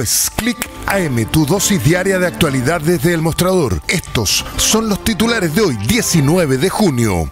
Es Click AM, tu dosis diaria de actualidad desde el mostrador. Estos son los titulares de hoy, 19 de junio.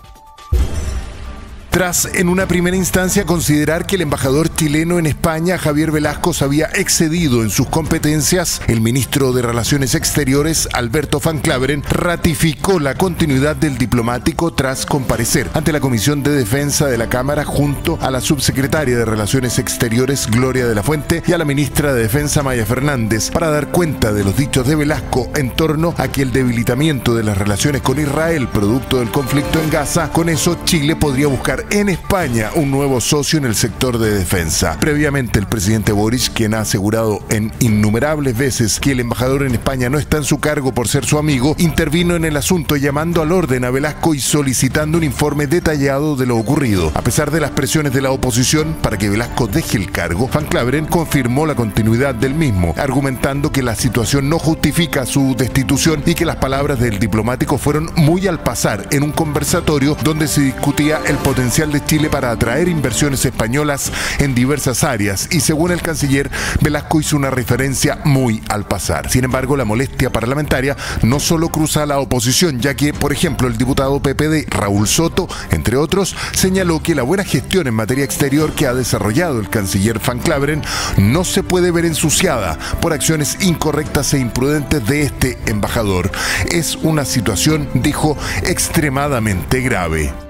Tras, en una primera instancia, considerar que el embajador chileno en España, Javier Velasco, había excedido en sus competencias, el ministro de Relaciones Exteriores, Alberto Van Claveren, ratificó la continuidad del diplomático tras comparecer ante la Comisión de Defensa de la Cámara junto a la subsecretaria de Relaciones Exteriores, Gloria de la Fuente, y a la ministra de Defensa, Maya Fernández, para dar cuenta de los dichos de Velasco en torno a que el debilitamiento de las relaciones con Israel, producto del conflicto en Gaza, con eso Chile podría buscar en España un nuevo socio en el sector de defensa. Previamente, el presidente Boris, quien ha asegurado en innumerables veces que el embajador en España no está en su cargo por ser su amigo, intervino en el asunto llamando al orden a Velasco y solicitando un informe detallado de lo ocurrido. A pesar de las presiones de la oposición para que Velasco deje el cargo, Van Claveren confirmó la continuidad del mismo, argumentando que la situación no justifica su destitución y que las palabras del diplomático fueron muy al pasar en un conversatorio donde se discutía el potencial de Chile para atraer inversiones españolas en diversas áreas y según el canciller, Velasco hizo una referencia muy al pasar. Sin embargo, la molestia parlamentaria no solo cruza a la oposición, ya que, por ejemplo, el diputado PPD Raúl Soto, entre otros, señaló que la buena gestión en materia exterior que ha desarrollado el canciller Van Claveren no se puede ver ensuciada por acciones incorrectas e imprudentes de este embajador. Es una situación, dijo, extremadamente grave.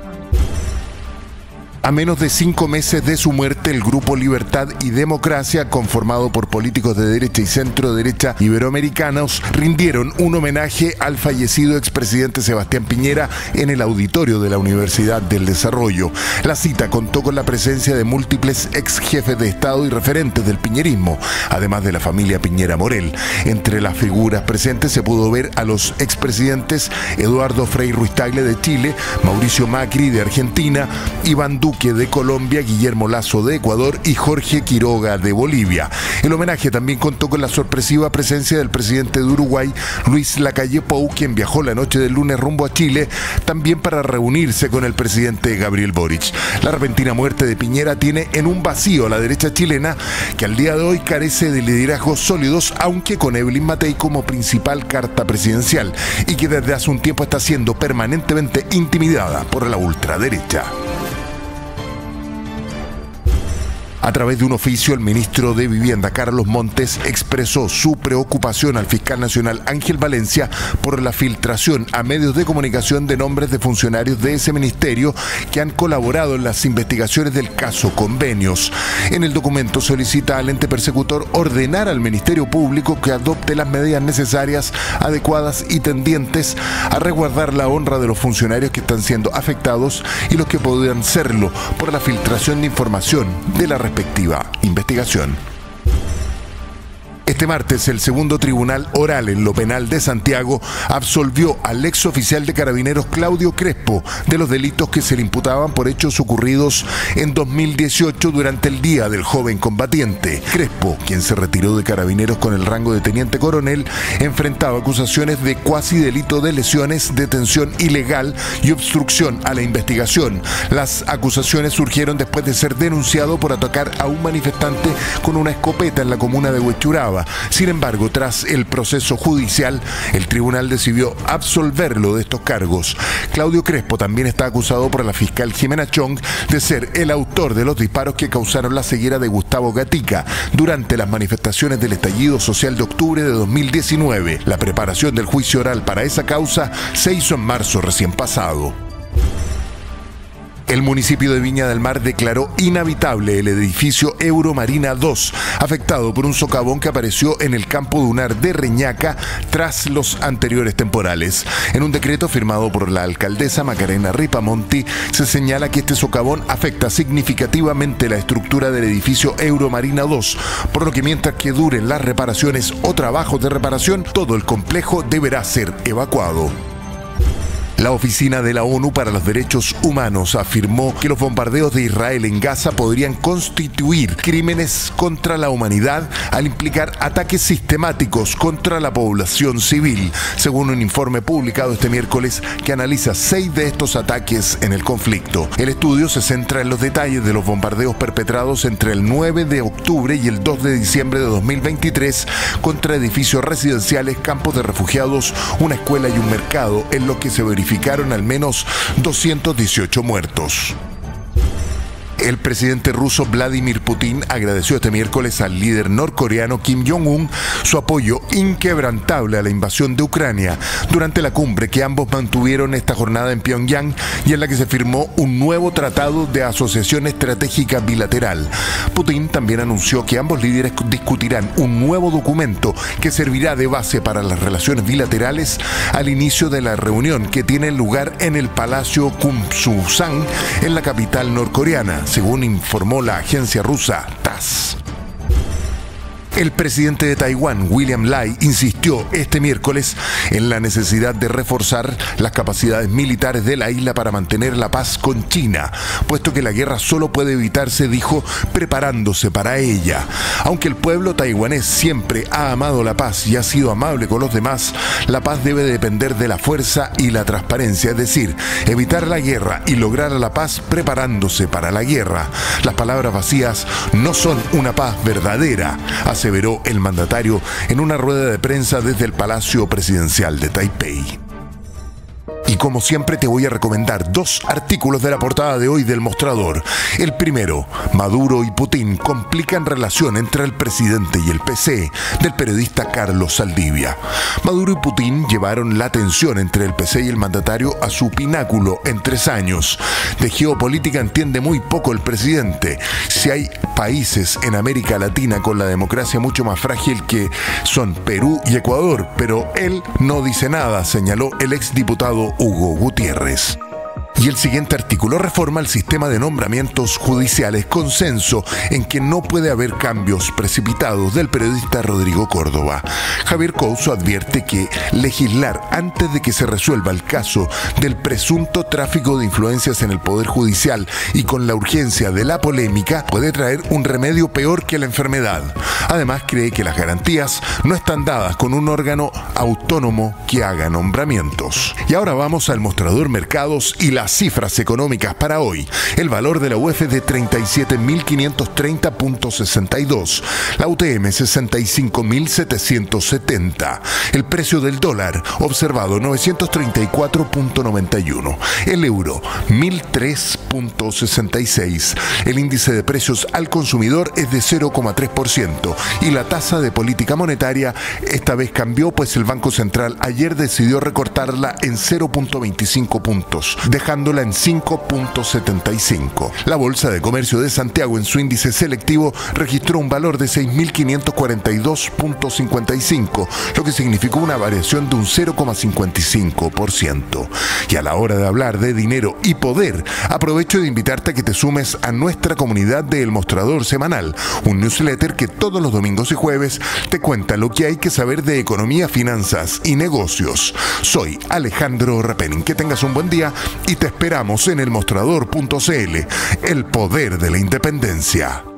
A menos de cinco meses de su muerte, el Grupo Libertad y Democracia, conformado por políticos de derecha y centro derecha iberoamericanos, rindieron un homenaje al fallecido expresidente Sebastián Piñera en el auditorio de la Universidad del Desarrollo. La cita contó con la presencia de múltiples ex jefes de Estado y referentes del piñerismo, además de la familia Piñera Morel. Entre las figuras presentes se pudo ver a los expresidentes Eduardo Frei Ruiz Tagle de Chile, Mauricio Macri de Argentina, Iván Duque de Colombia, Guillermo Lazo de Ecuador y Jorge Quiroga de Bolivia. El homenaje también contó con la sorpresiva presencia del presidente de Uruguay, Luis Lacalle Pou, quien viajó la noche del lunes rumbo a Chile, también para reunirse con el presidente Gabriel Boric. La repentina muerte de Piñera tiene en un vacío a la derecha chilena, que al día de hoy carece de liderazgos sólidos, aunque con Evelyn Matei como principal carta presidencial, y que desde hace un tiempo está siendo permanentemente intimidada por la ultraderecha. A través de un oficio, el ministro de Vivienda, Carlos Montes, expresó su preocupación al fiscal nacional Ángel Valencia por la filtración a medios de comunicación de nombres de funcionarios de ese ministerio que han colaborado en las investigaciones del caso Convenios. En el documento solicita al ente persecutor ordenar al Ministerio Público que adopte las medidas necesarias, adecuadas y tendientes a resguardar la honra de los funcionarios que están siendo afectados y los que podrían serlo por la filtración de información de la respectiva investigación. Este martes, el segundo tribunal oral en lo penal de Santiago absolvió al ex oficial de carabineros Claudio Crespo de los delitos que se le imputaban por hechos ocurridos en 2018 durante el Día del Joven Combatiente. Crespo, quien se retiró de carabineros con el rango de teniente coronel, enfrentaba acusaciones de cuasi delito de lesiones, detención ilegal y obstrucción a la investigación. Las acusaciones surgieron después de ser denunciado por atacar a un manifestante con una escopeta en la comuna de Huechuraba. Sin embargo, tras el proceso judicial, el tribunal decidió absolverlo de estos cargos. Claudio Crespo también está acusado por la fiscal Jimena Chong de ser el autor de los disparos que causaron la ceguera de Gustavo Gatica durante las manifestaciones del estallido social de octubre de 2019. La preparación del juicio oral para esa causa se hizo en marzo recién pasado. El municipio de Viña del Mar declaró inhabitable el edificio Euromarina 2, afectado por un socavón que apareció en el campo dunar de Reñaca tras los anteriores temporales. En un decreto firmado por la alcaldesa Macarena Ripamonti, se señala que este socavón afecta significativamente la estructura del edificio Euromarina 2, por lo que mientras que duren las reparaciones o trabajos de reparación, todo el complejo deberá ser evacuado. La Oficina de la ONU para los Derechos Humanos afirmó que los bombardeos de Israel en Gaza podrían constituir crímenes contra la humanidad al implicar ataques sistemáticos contra la población civil, según un informe publicado este miércoles que analiza seis de estos ataques en el conflicto. El estudio se centra en los detalles de los bombardeos perpetrados entre el 9 de octubre y el 2 de diciembre de 2023 contra edificios residenciales, campos de refugiados, una escuela y un mercado, en lo que se verificó Al menos 218 muertos. Presidente ruso Vladimir Putin agradeció este miércoles al líder norcoreano Kim Jong-un su apoyo inquebrantable a la invasión de Ucrania durante la cumbre que ambos mantuvieron esta jornada en Pyongyang y en la que se firmó un nuevo tratado de asociación estratégica bilateral. Putin también anunció que ambos líderes discutirán un nuevo documento que servirá de base para las relaciones bilaterales al inicio de la reunión que tiene lugar en el Palacio Kumsusan en la capital norcoreana según informó la agencia rusa TASS. El presidente de Taiwán, William Lai, insistió este miércoles en la necesidad de reforzar las capacidades militares de la isla para mantener la paz con China, puesto que la guerra solo puede evitarse, dijo, preparándose para ella. Aunque el pueblo taiwanés siempre ha amado la paz y ha sido amable con los demás, la paz debe depender de la fuerza y la transparencia, es decir, evitar la guerra y lograr la paz preparándose para la guerra. Las palabras vacías no son una paz verdadera aseveró el mandatario en una rueda de prensa desde el Palacio Presidencial de Taipei. Y como siempre te voy a recomendar dos artículos de la portada de hoy del mostrador. El primero, Maduro y Putin complican relación entre el presidente y el PC, del periodista Carlos Saldivia. Maduro y Putin llevaron la tensión entre el PC y el mandatario a su pináculo en tres años. De geopolítica entiende muy poco el presidente. Si hay países en América Latina con la democracia mucho más frágil que son Perú y Ecuador, pero él no dice nada, señaló el exdiputado Hugo Gutiérrez. Y el siguiente artículo reforma el sistema de nombramientos judiciales, consenso en que no puede haber cambios precipitados del periodista Rodrigo Córdoba. Javier Couso advierte que legislar antes de que se resuelva el caso del presunto tráfico de influencias en el Poder Judicial y con la urgencia de la polémica puede traer un remedio peor que la enfermedad. Además cree que las garantías no están dadas con un órgano autónomo que haga nombramientos. Y ahora vamos al mostrador mercados y la cifras económicas para hoy. El valor de la UF es de 37.530.62, la UTM 65.770, el precio del dólar observado 934.91, el euro 1.003.66, el índice de precios al consumidor es de 0,3% y la tasa de política monetaria esta vez cambió pues el Banco Central ayer decidió recortarla en 0.25 puntos, dejando en 5.75. La Bolsa de Comercio de Santiago en su índice selectivo registró un valor de 6.542.55, lo que significó una variación de un 0,55%. Y a la hora de hablar de dinero y poder, aprovecho de invitarte a que te sumes a nuestra comunidad de El Mostrador Semanal, un newsletter que todos los domingos y jueves te cuenta lo que hay que saber de economía, finanzas y negocios. Soy Alejandro Repenin. Que tengas un buen día y te esperamos en el mostrador.cl, el poder de la independencia.